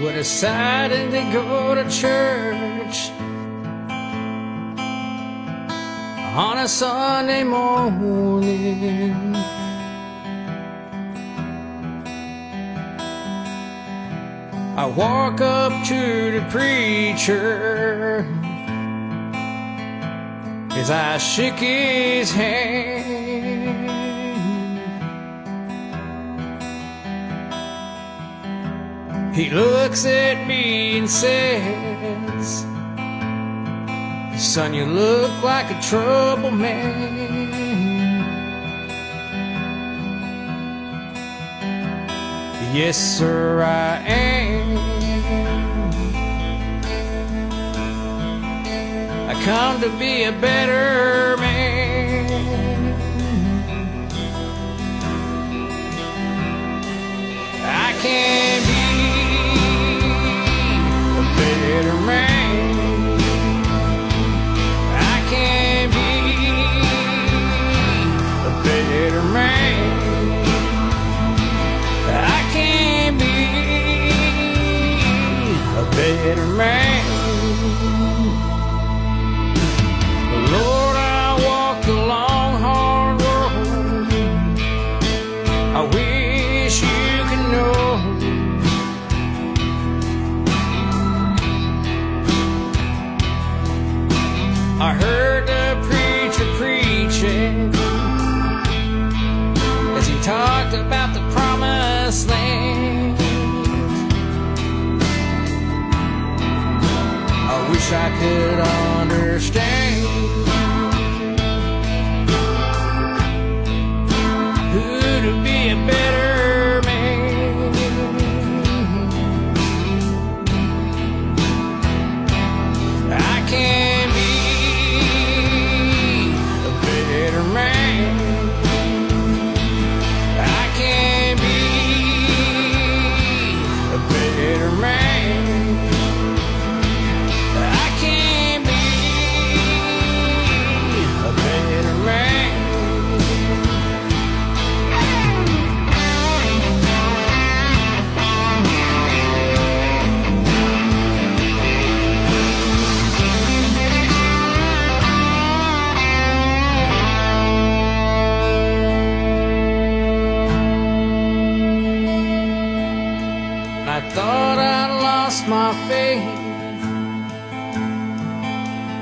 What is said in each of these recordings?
we decided to go to church on a Sunday morning. I walk up to the preacher as I shake his hand. He looks at me and says, Son, you look like a troubled man. Yes, sir, I am. I come to be a better man. Better man. Lord, I walk the long, hard road. I wish you could know. I heard the preacher preaching as he talked about the promised land. Wish I could uh,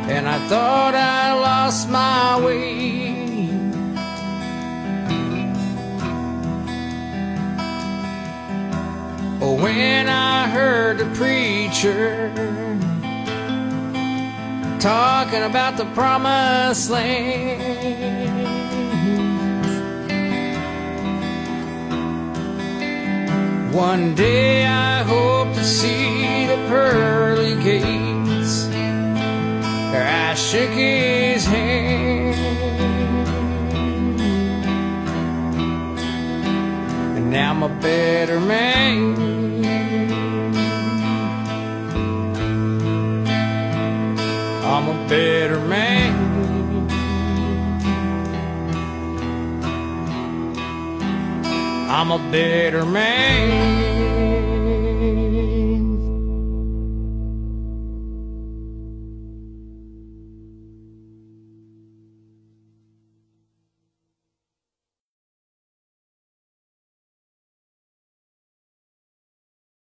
And I thought I lost my way. Oh, when I heard the preacher talking about the promised land. One day I hope to see the pearly gates. There I shook his hand. And now I'm a better man. I'm a better man. I'm a better man.